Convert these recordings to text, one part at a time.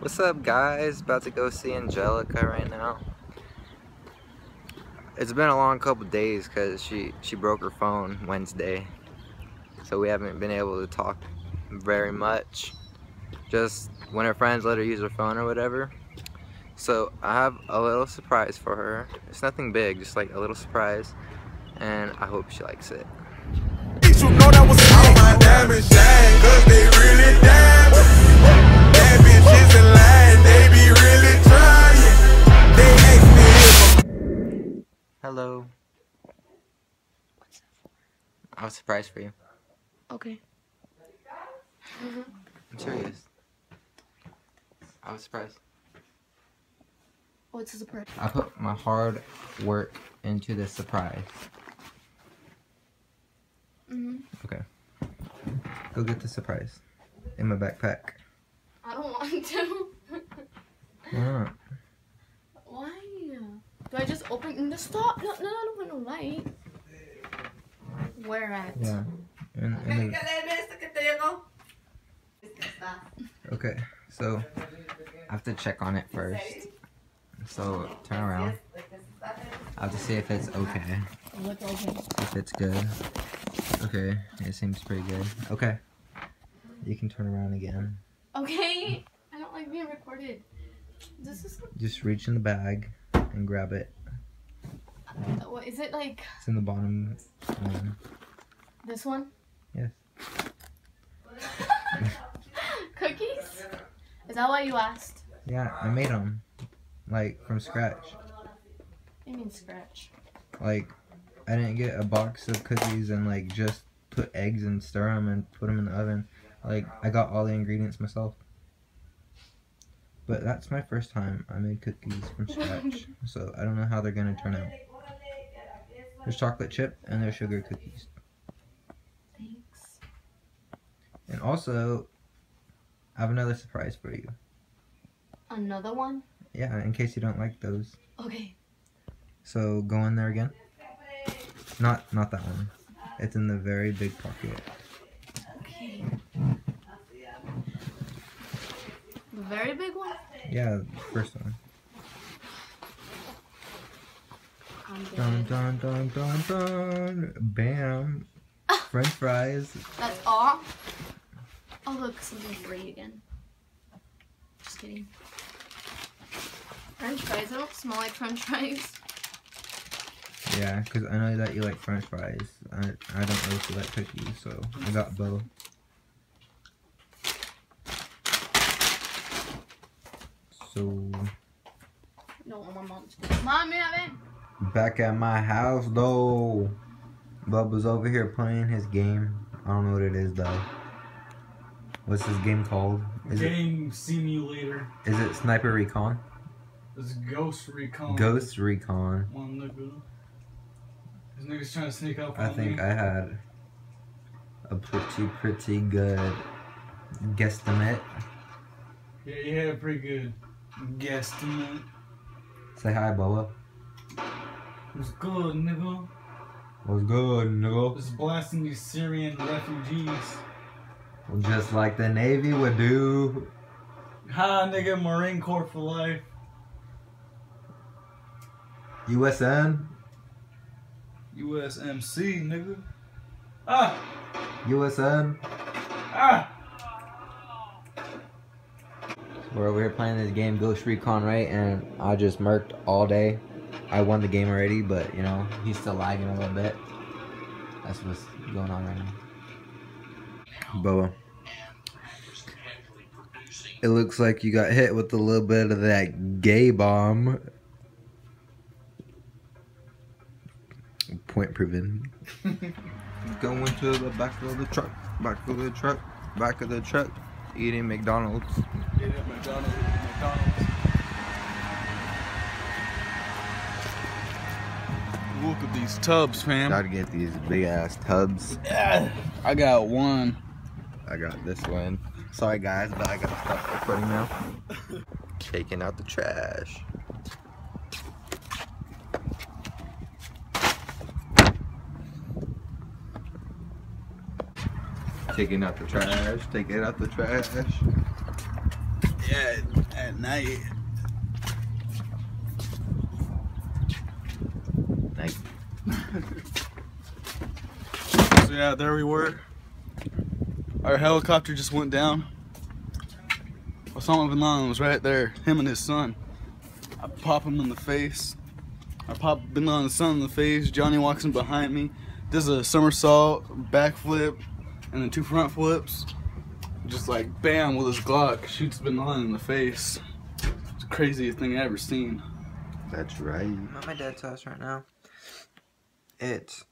What's up guys? About to go see Angelica right now. It's been a long couple days because she, she broke her phone Wednesday. So we haven't been able to talk very much. Just when her friends let her use her phone or whatever. So I have a little surprise for her. It's nothing big, just like a little surprise. And I hope she likes it. I have a surprise for you. Okay. I'm serious. I was surprised. What's the surprise? I put my hard work into this surprise. Mm hmm Okay. Go get the surprise. In my backpack. I don't want to. Why not? Why? Do I just open the stop? No, no, I don't want no light. Where at? Yeah. In, in the... Okay, so I have to check on it first. So turn around. I have to see if it's okay. If it's good. Okay, it seems pretty good. Okay. You can turn around again. Okay. I don't like being recorded. This is. Just reach in the bag and grab it. What is it like? It's in the bottom one. This one? Yes. Cookies? Is that why you asked? Yeah, I made them. Like, from scratch. You mean scratch? Like, I didn't get a box of cookies and, like, just put eggs and stir them and put them in the oven. Like, I got all the ingredients myself. But that's my first time I made cookies from scratch. so, I don't know how they're gonna turn out. There's chocolate chip and there's sugar cookies. Thanks. And also, I have another surprise for you. Another one? Yeah, in case you don't like those. Okay. So go in there again. Not not that one. It's in the very big pocket. Okay. The very big one? Yeah, the first one. I'm Dun dun dun dun dun. Bam. Ah. French fries. That's all? Oh look, something free again. Just kidding. French fries. I don't smell like French fries. Yeah, because I know that you like French fries. I I don't know if you like cookies, so I got both. So No, my mom's. Mom, you have ven. Back at my house though. Bubba's over here playing his game. I don't know what it is though. What's this game called? Is it Game simulator. is it Sniper Recon? It's Ghost Recon. Ghost Recon. One nigga. This nigga's trying to sneak up I think me. I had a pretty pretty good guesstimate. Yeah, you had a pretty good guesstimate. Say hi, Bubba. What's good, nigga? What's good, nigga? Just blasting these Syrian refugees. Just like the Navy would do. Hi, nigga, Marine Corps for life. USN, USMC, nigga. Ah! USN. Ah! We're over here playing this game, Ghost Recon, right? And I just murked all day. I won the game already, but you know, he's still lagging a little bit. That's what's going on right now. Boa. It looks like you got hit with a little bit of that gay bomb. Point proven. Going to the back of the truck, back of the truck, back of the truck, eating McDonald's. Get it, McDonald's. McDonald's. Look at these tubs, fam. Gotta get these big ass tubs. Yeah, I got one. I got this one. Sorry guys, but I gotta stop recording now. Taking out the trash. Taking out the trash, taking out the trash. Yeah, night. Night. So yeah, there we were. Our helicopter just went down. Osama bin Laden was right there, him and his son. I pop him in the face. I pop bin Laden's son in the face. Johnny walks in behind me, does a somersault, backflip, and then two front flips. Just like bam with his Glock, shoots bin Laden in the face. It's the craziest thing I ever seen. That's right. I'm at my dad's house right now. It's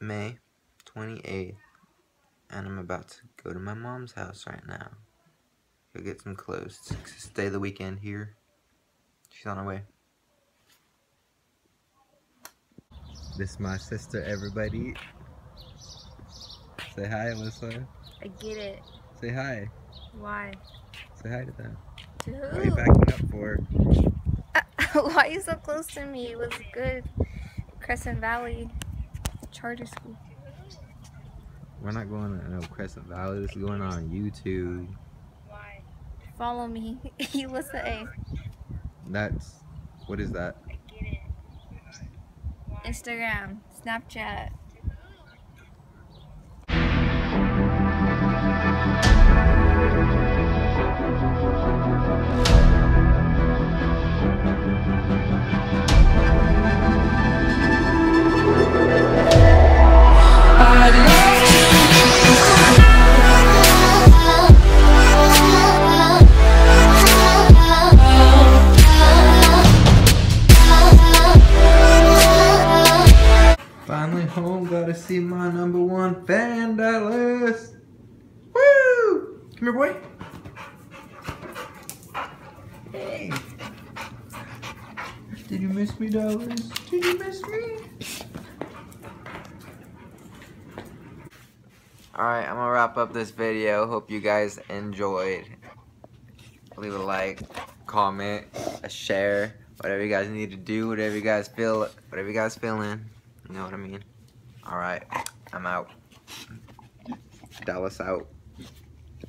May 28th, and I'm about to go to my mom's house right now. Go get some clothes to stay the weekend here. She's on her way. This is my sister, everybody. Say hi, Elyssa. I get it. Say hi. Why? Say hi to them. To What are you backing up for? Uh, why are you so close to me? It was good. Crescent Valley Charter School. We're not going to no Crescent Valley. This is going on YouTube. Why? Follow me. you. A. That's what is that? I get it. Instagram, Snapchat. See my number one fan, Dallas. Woo! Come here, boy. Hey. Did you miss me, Dallas? Did you miss me? Alright, I'm gonna wrap up this video. Hope you guys enjoyed. Leave a like, comment, a share, whatever you guys need to do, whatever you guys feel, whatever you guys feeling. You know what I mean? Alright, I'm out. Dallas out.